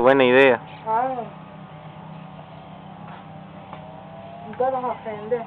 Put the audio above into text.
Buena idea. Ah. Entonces nos ofende.